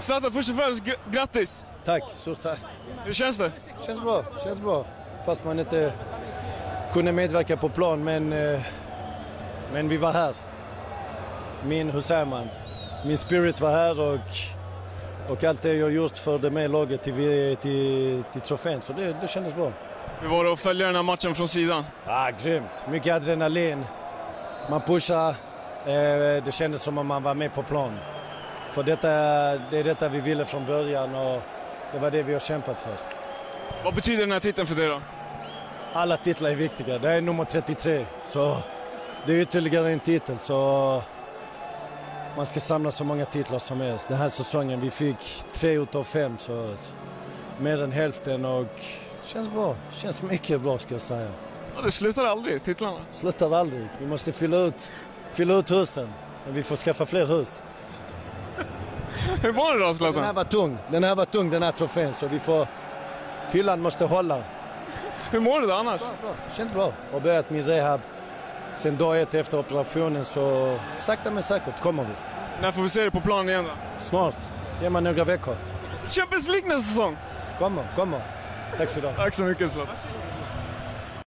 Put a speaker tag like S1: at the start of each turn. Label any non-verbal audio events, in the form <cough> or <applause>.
S1: Zlatan, först och främst gr- grattis!
S2: Tack, stort tack.
S1: Hur känns det?
S2: Känns bra, känns bra. Fast man inte kunde medverka på plan, men, eh, men vi var här. Min, hur säger man, min spirit var här och, och allt det jag gjort för det med laget till, till, till trofén, så det, det kändes bra.
S1: Hur var det att följa den här matchen från sidan?
S2: Ah, grymt, mycket adrenalin. Man pushar, eh, det kändes som om man var med på plan. För detta, det är detta vi ville från början och det var det vi har kämpat för.
S1: Vad betyder den här titeln för dig då?
S2: Alla titlar är viktiga. Det är nummer 33, så det är ytterligare en titel. Så man ska samla så många titlar som helst. Den här säsongen vi fick tre utav fem, så mer än hälften och det känns bra. Det känns mycket bra ska jag säga.
S1: Ja, det slutar aldrig, titlarna.
S2: Slutar aldrig. Vi måste fylla ut, fylla ut husen. Men vi får skaffa fler hus. <laughs>
S1: Hur var det då
S2: Den här
S1: Zlatan?
S2: var tung. Den här var tung den här trofén så vi får... Hyllan måste hålla.
S1: Hur mår du då annars?
S2: Känns bra. Har börjat min rehab sen dag ett efter operationen så sakta men säkert kommer vi.
S1: När får vi se dig på planen igen då?
S2: Snart. Ge mig några veckor.
S1: Champions League nästa säsong!
S2: Kommer, kommer. Tack så du.
S1: Tack så mycket Zlatan.